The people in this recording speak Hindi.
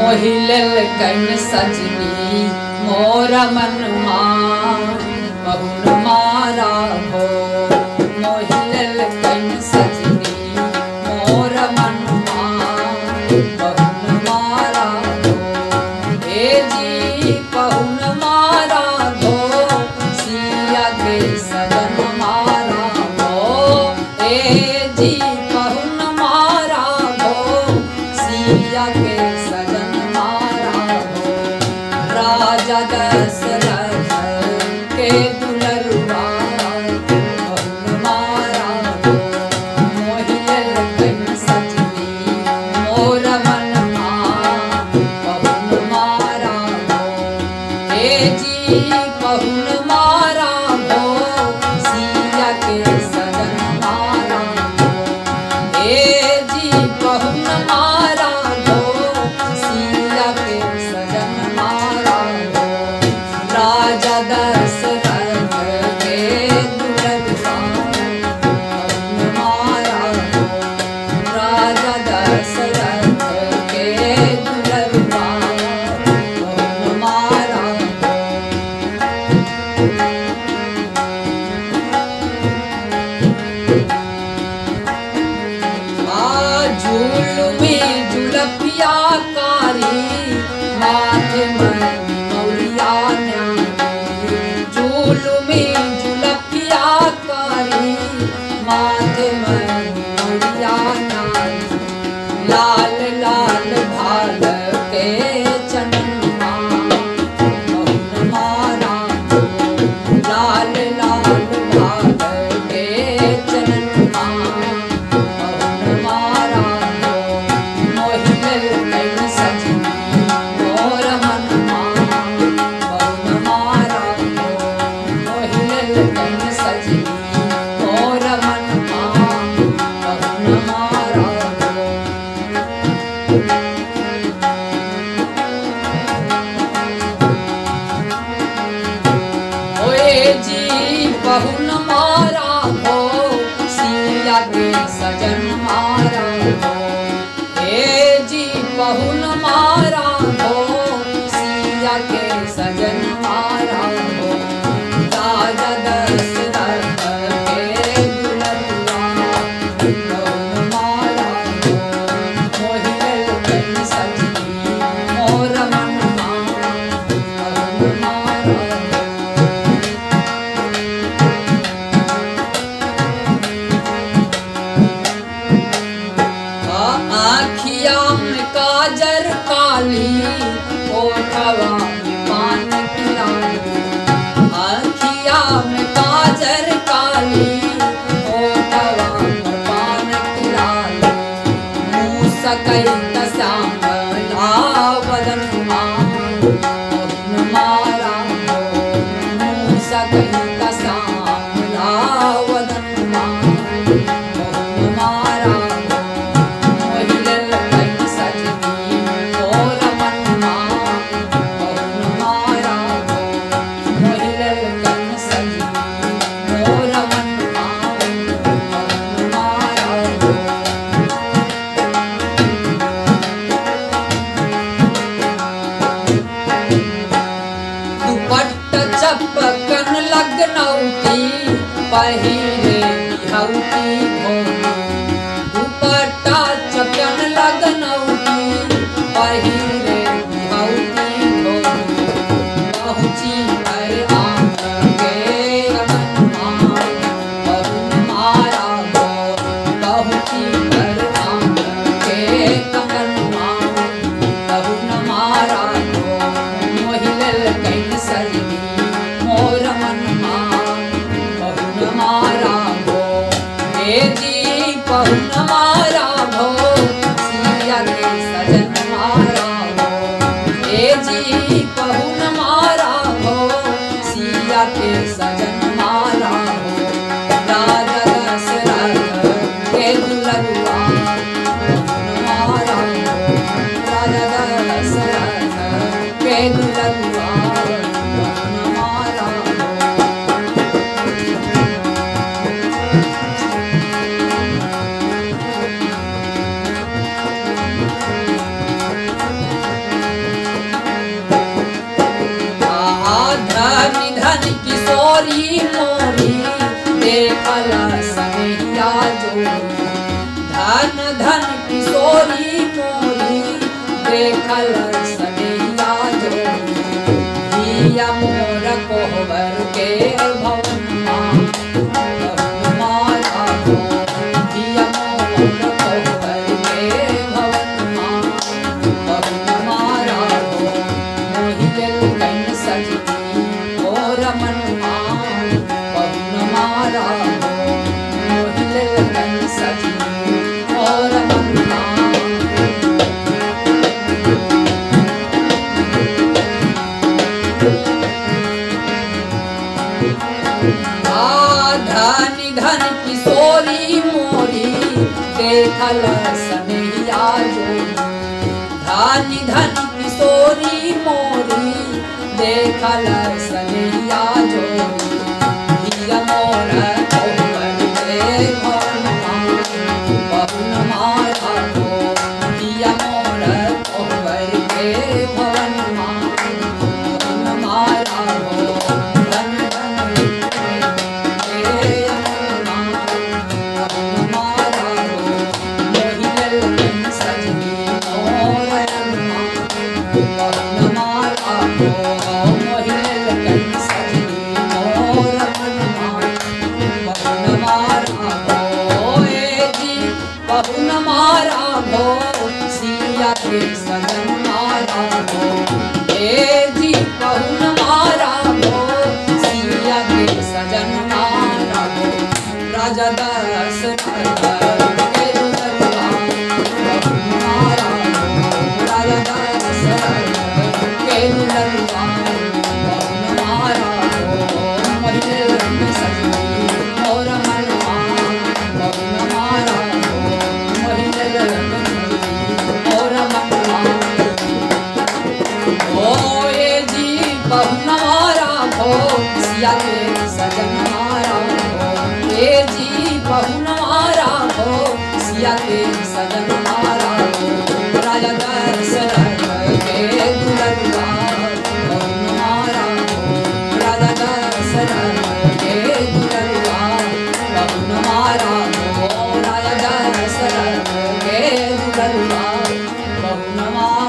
मोहि ललकन सजनी मोर मन मा Пока. बहुल मारा। गाजर काली ओ ओठवा Thank you. मोरी मोरी निर्मला सैया जोड़ी धन धन किशोरी मोरी देखल निधन किशोरी मोरी देखल सने Yeah, please, I'm not alone. こんばんは